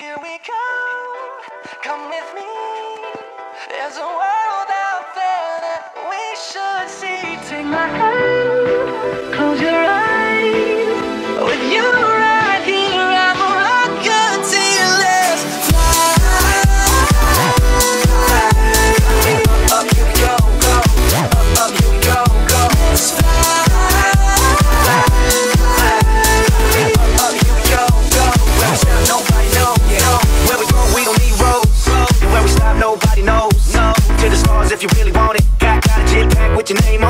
Here we go. come with me. There's a world out there that we should see. Take my hand. your name